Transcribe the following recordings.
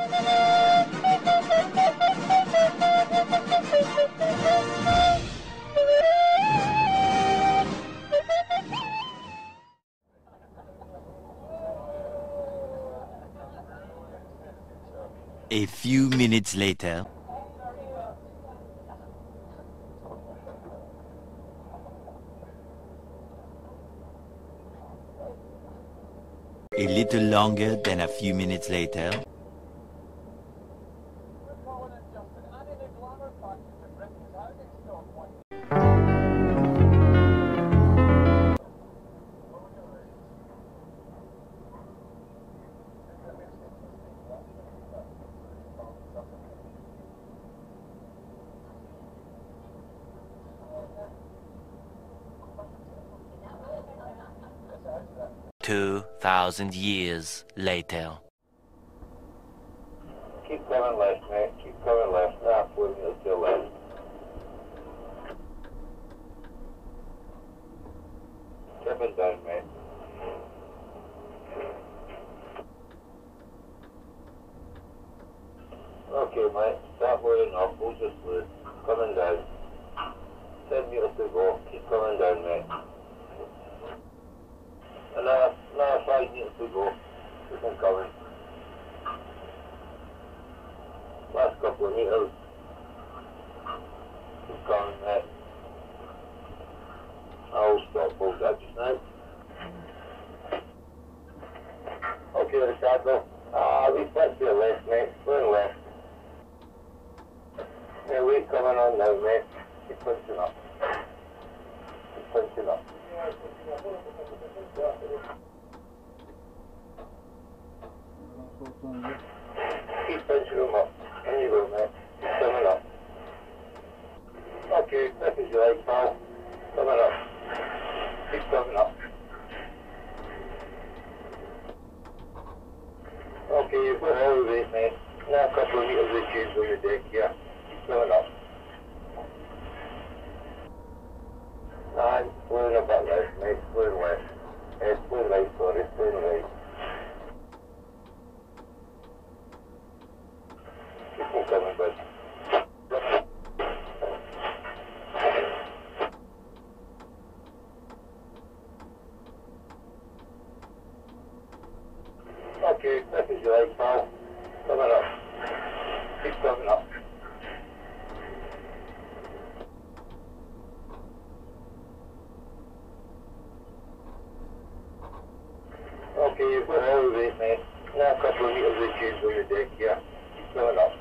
A few minutes later. A little longer than a few minutes later. Two thousand years later. Keep coming left, mate. Keep coming left. Meters to the left. Coming down, mate. Okay, mate. Start loading up. We'll just load. Coming down. Ten meters to go. Keep coming down, mate. Another, another five meters to go. Keep on coming. Last couple of meters. Keep coming, mate. Eh, I'll stop both that just now. Okay, Ricardo. Ah, we flipped to the left, mate. Going left. Yeah, wait coming on now, mate. Keep punching up. Keep punching up. Keep punching them up. There you go, mate. Keep coming up. Okay, that is your right, pal. Coming up. Keep coming up. Okay, you've got all the way, mate. Now a couple of meters of change on man. Now a couple of little ridges on the deck, yeah. It's going.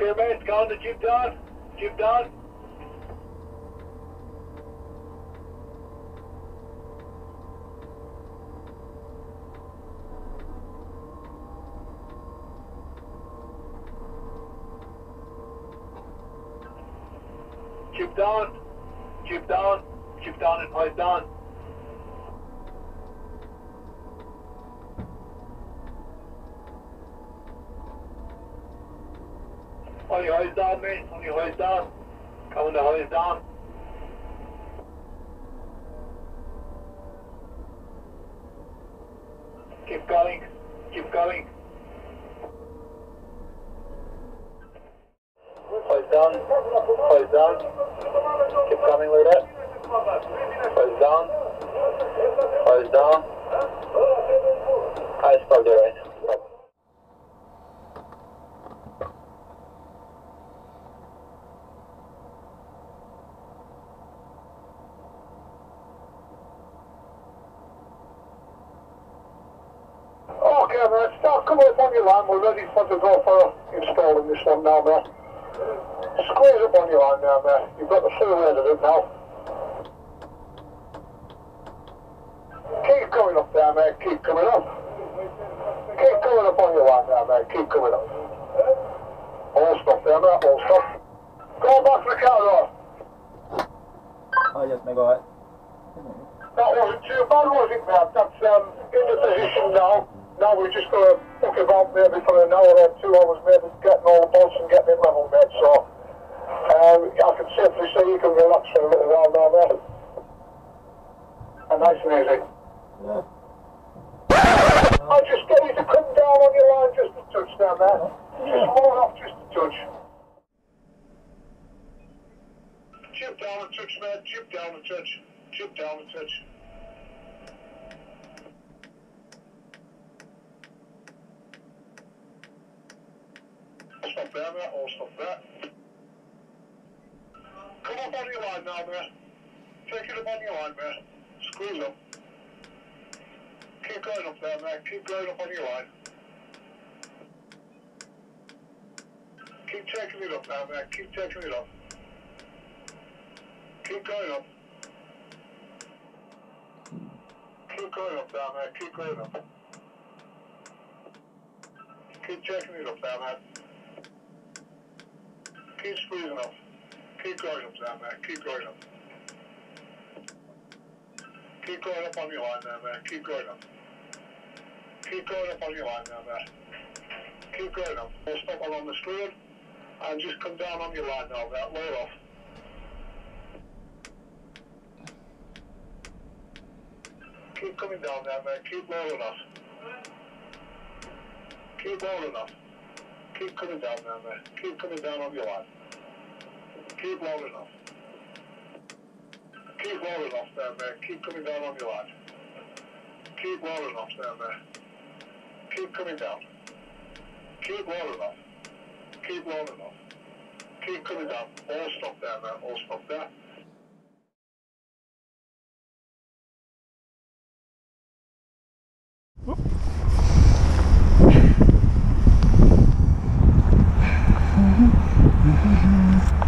Calling the jib down. jib down. jib down. jib down. jib down and pipe down. On eyes down, mate. On your eyes down. Coming the eyes down. Keep going. Keep going. Eyes down. Eyes down. Keep coming that. Eyes down. Eyes down. Eyes stop there, right? Stop. Okay, mate, up on your line. We're ready for to go for installing this one now, mate. Squeeze up on your line now, mate. You've got the silhouette of it now. Keep coming up there, mate. Keep coming up. Keep coming up on your line now, mate. Keep coming up. All stop there, mate. All stop. Go back, Ricardo. Oh, yes, may go ahead. That wasn't too bad, was it, mate? That's um, in the position now. Now we're just going to think about maybe for an hour or two hours, maybe getting all the bolts and getting it level, mate. So um, I can safely say you can relax for a little while now, mate. And nice and easy. Yeah. I just get you to come down on your line just a touch now, mate. Just hold off just a touch. Chip down a touch, mate. Chip down a touch. Chip down a touch. Mate. All stop there. Come up on your line now, mate. Take it up on your line, mate. Squeeze up. Keep going up there, mate. Keep going up on your line. Keep taking it up now, mate. Keep taking it up. Keep going up. Keep going up there, mate. Keep going up. Keep taking it up there, mate. Keep squeezing up. Keep going up there, mate. Keep going up. Keep going up on your line there, mate. Keep going up. Keep going up on your line there, mate. Keep going up. We'll stop along the screen and just come down on your line now, mate. Lay off. Keep coming down there, mate. Keep rolling off. Keep rolling off. Keep coming down there, mate. Keep coming down on your line. Keep rolling off. Keep rolling off there, mate. Keep coming down on your line. Keep rolling off there, mate. Keep coming down. Keep rolling off. Keep rolling off. Keep coming down. All stop there, mate. All stop there. Mm-hmm.